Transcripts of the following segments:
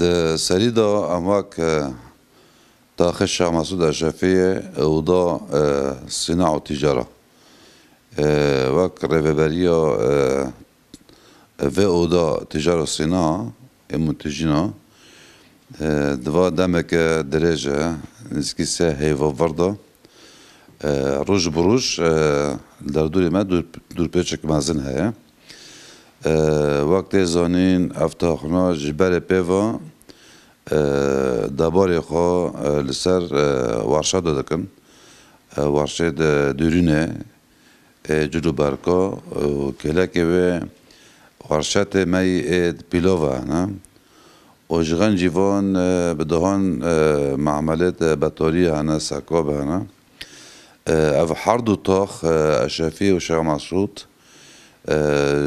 ده سريدا أماك تا خشة مسعود الشافية ودا صناعة وتجارة وك و في دا تجارة وصناعة امونتجینا اه، دوا دمك درجة نسكيسة ورده روش اه، روج اه، در دوری ما دور بيتشك مازن هي وقتی زانین افتاخنا جبر پیوا دباری خو لسر ورشه دادکن ورشه دورینه جلو برکا کلکه و ورشت می اید پیلوه نه اوجغن جیوان بدهان معملات بطارية هنا سكاب هنا اف حرد طاخ اشافي وشام عصوت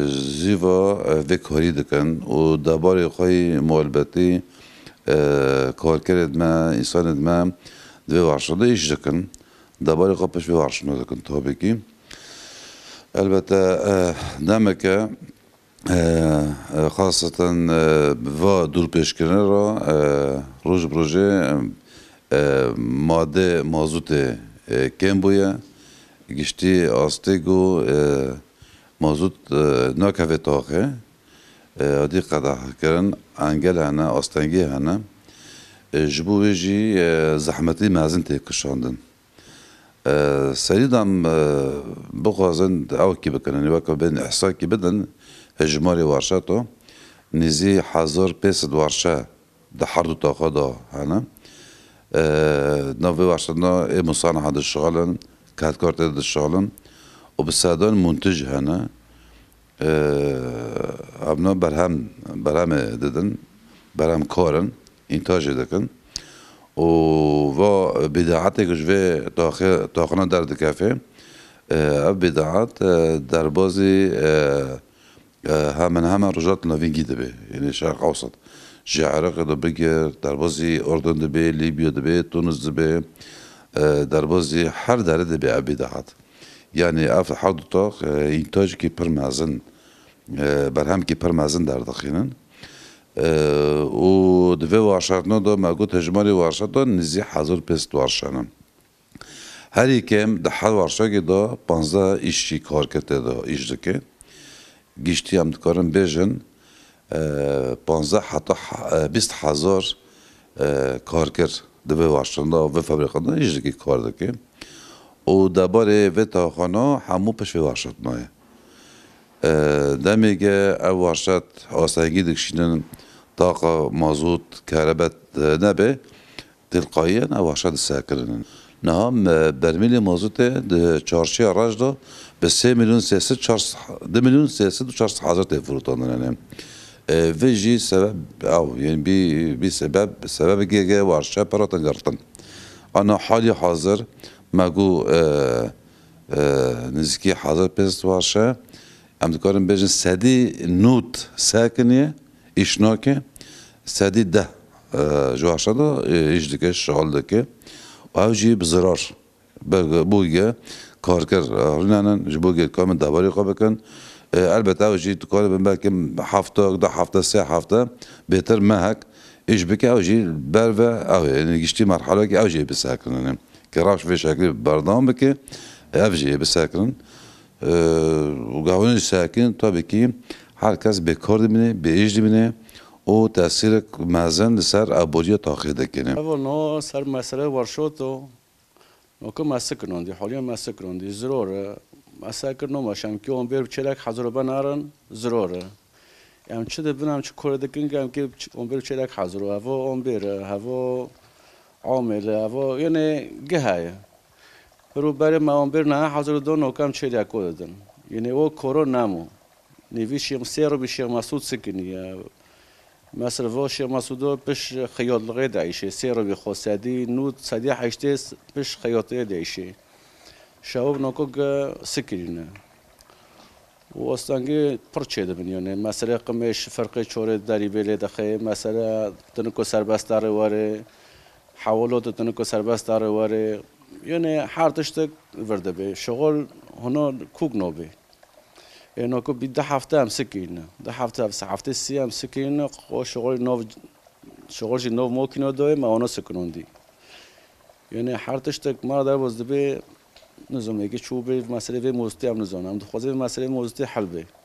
jîva vek horî dikin û dabarê xwe muhalbetî karkerê me însanê me divê varşda îş dikin dabarê xwe pişvê varşna dikin tobekî. Elbette demeke xaseten va dur pêşkirine ra roj projê madde mazûtê kembûye giştî astê got موضوع نوکه تاخه ادی قدا کردن انگل هنه آستنگی هنه جبو جی زحمتی مزن تکشاندن سریدم بخوازن او کی بکنن وکا بین احسا کی بدن هجماری وارشاتو نزی حزار پیسد وارشه ده حردو تاخه دا هنه نوی وارشتنا ای مصانحه ده شغالن کهتکارت ده شغالن و خب به منتج ابنا برهم برهم ددن برهم کارن انتاج دکن و و بدعاتی کش و تاخنا در دکافه اب بدعات در بازی همن همه رجات نوینگی به یعنی شرق اوسط جي عراق ده بگیر در بازی اردن دبي ليبيا لیبیا تونس دبي در بازی هر دره ده بی یعنی اف حد تاق اینتاج کی پرمازن برهم کی پرمازن در دخینن او دوی وارشتنا دا مگو تجمال وارشتا نزی حضور پست وارشنم هر یکم ده هر وارشگی دا پانزده ایشی کار کرده دا ایش دکه گیشتی هم دکارم بیجن پانزده حتی بیست هزار کار کرد دوی وارشتنا و فابریکان دا ایش دکی کار دکه او دبر وتا خانا همو پش ورشت نه دمیگه او ورشت آسانگی دکشینن طاقه مازوت کربت نبه تلقایی او ورشت ساکرنن نه هم برمیل ده چارچی آراج ده به سه میلیون سه چارس ده سبب او یعنی بی سبب سبب گیگه ورشت پراتن گرتن حالی حاضر مگو نزیکی حاضر پێست واشە ئەم دکارم نوت ساکنیە ئیشنۆکە ده جواشەدا ئیش دکە شال دکە او جی بزرار کار کارکر هەرنانن ji بۆ گێکامە داواری خۆ بکەن elbet او jî tu karê bin belkim هفته da hefta sê hefta bêtir mehek îş bike ew که راش به شکلی بردام بکه افجیه بسکرن و گاهونی ساکن تابی که هر کس به کار دبینه به ایش دبینه او تاثیر مزن سر ابوریا تاخیر دکنه اول سر مسئله ورشوتو نکه مسکنند حالا مسکنند زروره مسکر نماشم که اون بیر چرک حضور بنارن زروره ام چه دبینم چه کار دکنم که اون بیر چرک حضور هوا اون بیر هوا Amela va yani gehaye. Rubere mevambir ne hazır don okam çeliya kodedin. Yani o koron namu. Nevişim sero bişim masud sikini ya. مصر واش مسودو پش خیاط لغه دایشه سی رو به خوسدی نو صدی هشته پش خیاط دایشه شباب نکوگ سکرینه و استانگی پرچه ده بنیانه مسئله قمش فرق چوره داری بیله دخه مسئله تنکو سربست داره واره حوالاتتون که سربست داره واره یعنی هر تشتک ورده به شغل هنا کوک نوبه اینا که بی ده هفته هم سکین ده هفته هم هفته سی هم سکین شغل نو شغل جی نو موکینا دای ما اونا سکنوندی یعنی هر تشتک ما در بازده به نظام اگه چوبه مسئله به موزتی هم نظام هم دخوازه به مسئله موزتی حل به